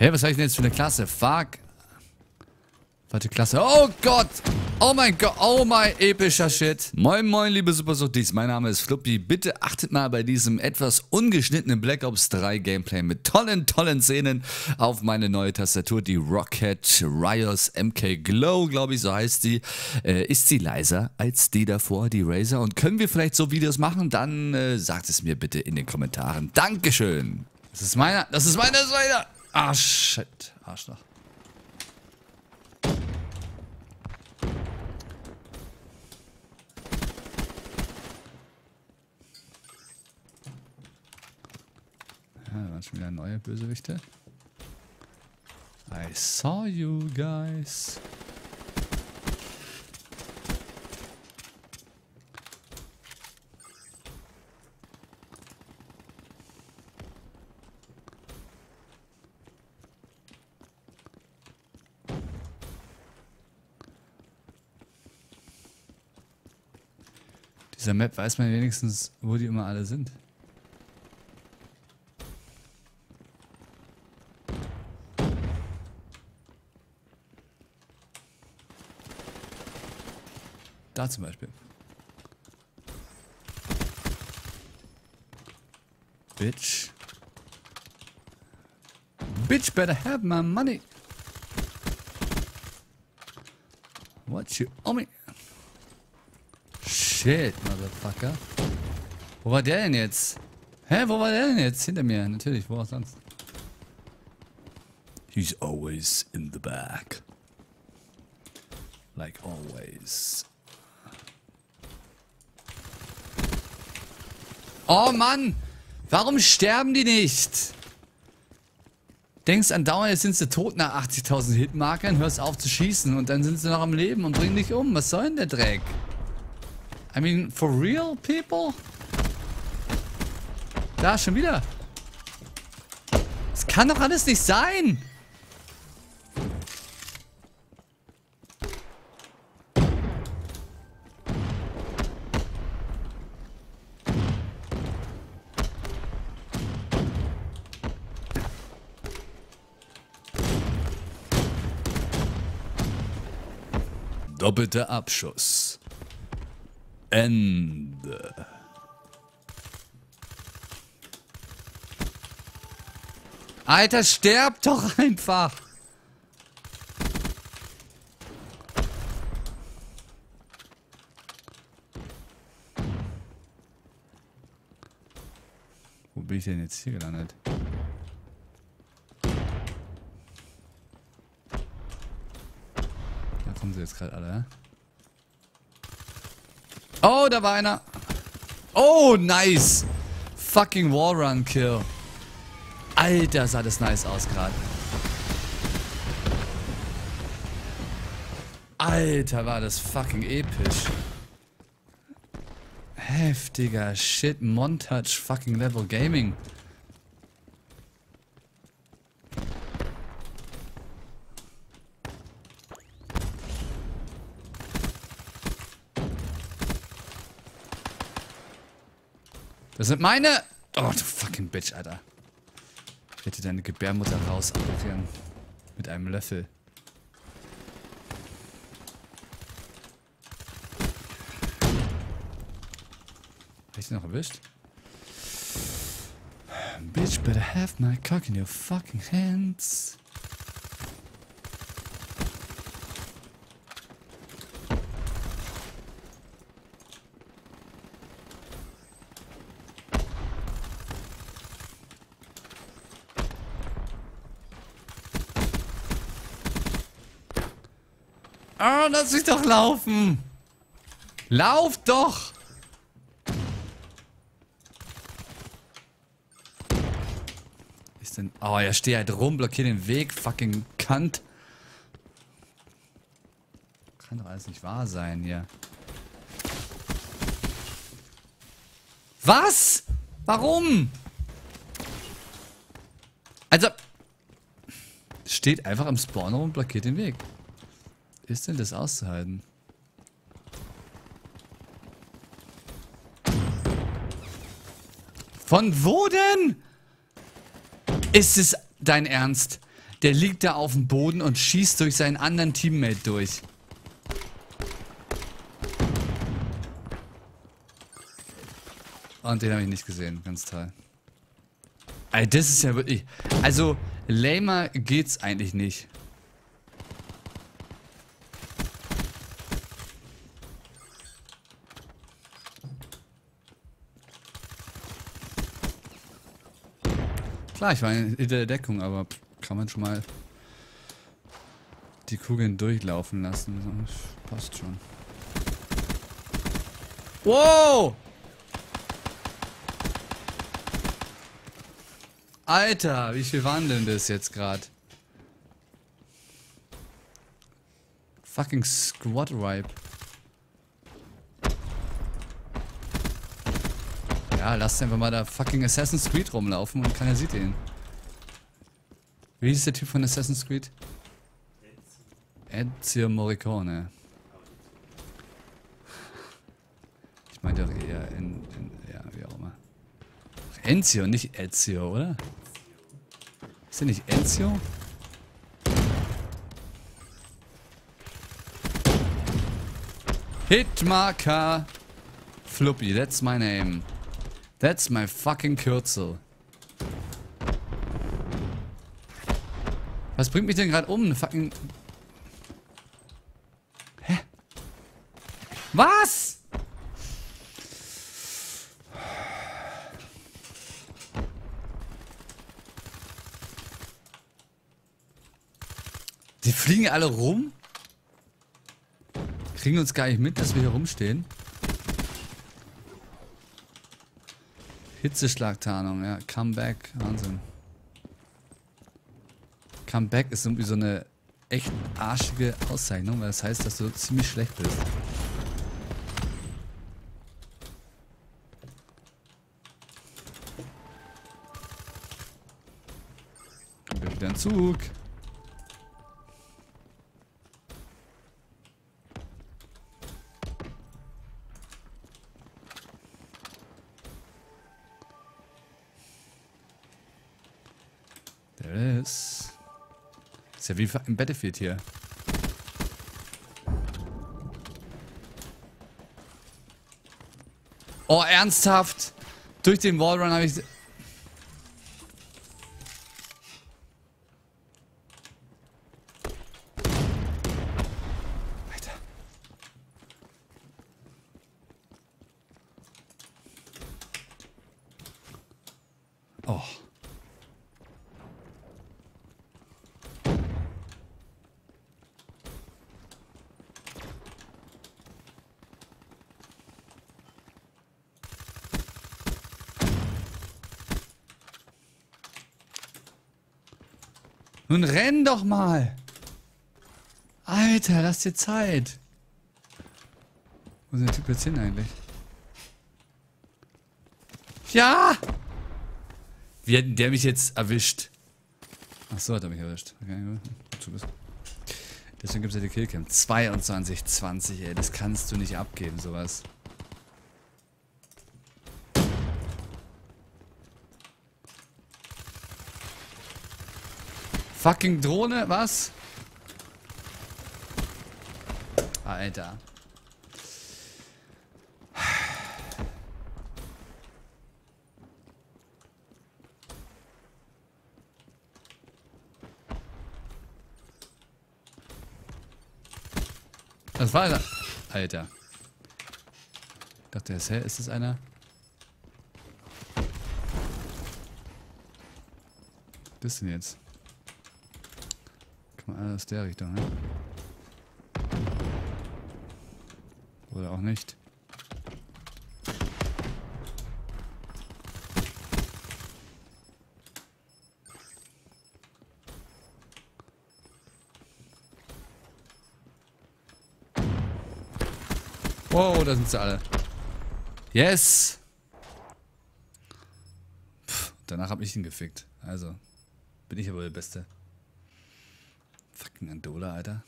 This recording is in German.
Hä, was habe ich denn jetzt für eine Klasse? Fuck. Warte, Klasse. Oh Gott! Oh mein Gott, oh mein epischer Shit. Moin moin, liebe Supersuchtis, mein Name ist Fluppy. Bitte achtet mal bei diesem etwas ungeschnittenen Black Ops 3 Gameplay mit tollen, tollen Szenen auf meine neue Tastatur, die Rocket Rios MK Glow, glaube ich, so heißt sie. Äh, ist sie leiser als die davor, die Razer? Und können wir vielleicht so Videos machen? Dann äh, sagt es mir bitte in den Kommentaren. Dankeschön. Das ist meiner, das ist meiner, das ist meiner. Ah, shit. Arschloch. Ja, waren schon wieder neue Bösewichte. I saw you guys. Dieser Map weiß man wenigstens, wo die immer alle sind. Da zum Beispiel. Bitch. Bitch better have my money. What you owe me? Shit, Motherfucker. Wo war der denn jetzt? Hä, wo war der denn jetzt? Hinter mir, natürlich, wo auch sonst. He's always in the back. Like always. Oh Mann! Warum sterben die nicht? Denkst an dauernd, jetzt sind sie tot nach 80.000 Hitmarkern, hörst auf zu schießen und dann sind sie noch am Leben und bringen dich um. Was soll denn der Dreck? I mean, for real, people? Da, schon wieder. Das kann doch alles nicht sein. Doppelter Abschuss. Ende. Alter, sterb doch einfach. Wo bin ich denn jetzt hier gelandet? Da kommen sie jetzt gerade alle? Oh, da war einer. Oh, nice. Fucking Wallrun Kill. Alter, sah das nice aus gerade. Alter, war das fucking episch. Heftiger Shit. Montage fucking Level Gaming. Das sind meine... Oh, du fucking Bitch, Alter. Ich hätte deine Gebärmutter raus Mit einem Löffel. Hab ich den noch erwischt? Bitch, better have my cock in your fucking hands. Oh, lass mich doch laufen. Lauf doch. Ist denn... Oh, er steht halt rum, blockiert den Weg. Fucking Kant. Kann doch alles nicht wahr sein hier. Was? Warum? Also... Steht einfach am Spawner und blockiert den Weg ist denn das auszuhalten? Von wo denn? Ist es dein Ernst? Der liegt da auf dem Boden und schießt durch seinen anderen Teammate durch. Und den habe ich nicht gesehen. Ganz toll. Ey, das ist ja wirklich... Also, lamer geht's eigentlich nicht. Klar, ich war in der Deckung, aber kann man schon mal die Kugeln durchlaufen lassen. Passt schon. Wow! Alter, wie viel waren denn das jetzt gerade? Fucking Squad Ripe. Ja, lasst einfach mal da fucking Assassin's Creed rumlaufen und keiner sieht ihn. Wie hieß der Typ von Assassin's Creed? Ezio Morricone. Ich meinte doch eher in, in, ja, wie auch immer. Enzio, nicht Ezio, oder? Ist der nicht Ezio? Hitmarker Fluppy, that's my name. That's my fucking Kürzel. Was bringt mich denn gerade um? Fucking... Hä? Was? Die fliegen alle rum? Kriegen uns gar nicht mit, dass wir hier rumstehen. Hitzeschlagtarnung, ja. Comeback, Wahnsinn. Comeback ist irgendwie so eine echt arschige Auszeichnung, weil das heißt, dass du ziemlich schlecht bist. Wieder ein Zug. Is. Ist ja wie im Battlefield hier. Oh, ernsthaft? Durch den Wallrun habe ich... Nun renn doch mal. Alter, lass dir Zeit. Wo ist der Typ jetzt hin eigentlich? Ja! Wie hat der mich jetzt erwischt? Ach so, hat er mich erwischt. Okay, gut. Deswegen gibt es ja die Killcam. 22, 20, ey. Das kannst du nicht abgeben, sowas. Fucking Drohne, was? Alter. Das war einer. Alter. Ich dachte, ist. Ist das einer? Ist denn jetzt? Mal, aus der Richtung, ne? Oder auch nicht. Wow, da sind sie alle. Yes! Puh, danach hab ich ihn gefickt. Also, bin ich aber der Beste. 能读了还得